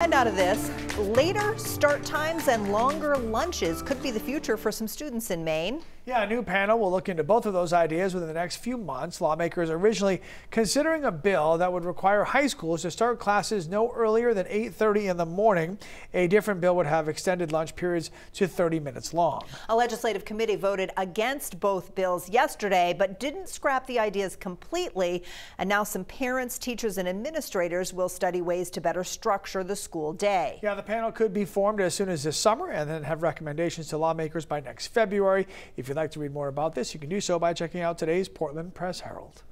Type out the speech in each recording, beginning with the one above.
And out of this, later start times and longer lunches could be the future for some students in Maine. Yeah, a new panel will look into both of those ideas within the next few months. Lawmakers are originally considering a bill that would require high schools to start classes no earlier than 8.30 in the morning. A different bill would have extended lunch periods to 30 minutes long. A legislative committee voted against both bills yesterday, but didn't scrap the ideas completely. And now some parents, teachers, and administrators will study ways to better structure the school day. Yeah, the panel could be formed as soon as this summer and then have recommendations to lawmakers by next February. If you'd like to read more about this, you can do so by checking out today's Portland Press Herald.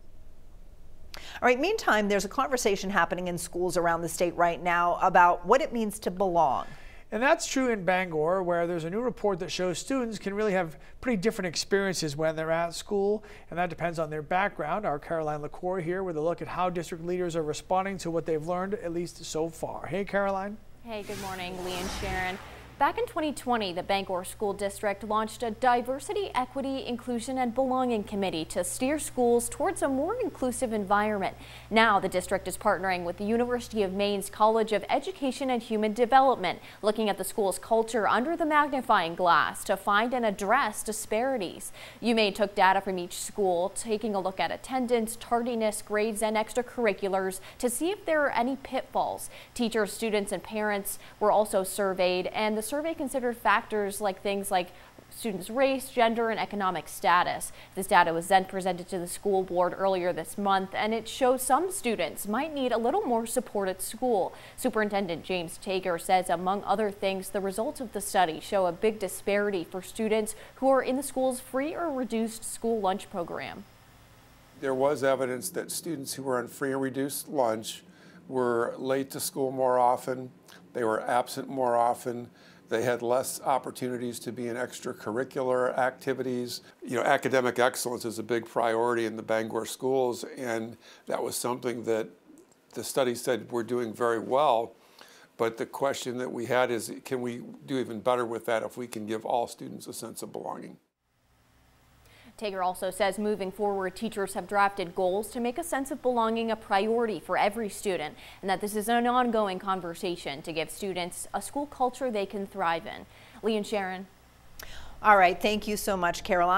All right, meantime, there's a conversation happening in schools around the state right now about what it means to belong. And that's true in Bangor, where there's a new report that shows students can really have pretty different experiences when they're at school, and that depends on their background. Our Caroline LaCour here with a look at how district leaders are responding to what they've learned, at least so far. Hey, Caroline. Hey, good morning, Lee and Sharon. Back in 2020, the Bangor School District launched a Diversity, Equity, Inclusion, and Belonging Committee to steer schools towards a more inclusive environment. Now, the district is partnering with the University of Maine's College of Education and Human Development, looking at the school's culture under the magnifying glass to find and address disparities. UMaine took data from each school, taking a look at attendance, tardiness, grades, and extracurriculars to see if there are any pitfalls. Teachers, students, and parents were also surveyed, and the survey considered factors like things like students' race, gender, and economic status. This data was then presented to the school board earlier this month, and it shows some students might need a little more support at school. Superintendent James Tager says, among other things, the results of the study show a big disparity for students who are in the school's free or reduced school lunch program. There was evidence that students who were on free or reduced lunch were late to school more often, they were absent more often, they had less opportunities to be in extracurricular activities. You know, academic excellence is a big priority in the Bangor schools, and that was something that the study said we're doing very well. But the question that we had is, can we do even better with that if we can give all students a sense of belonging? Tager also says moving forward, teachers have drafted goals to make a sense of belonging a priority for every student and that this is an ongoing conversation to give students a school culture they can thrive in. Lee and Sharon. All right. Thank you so much, Caroline.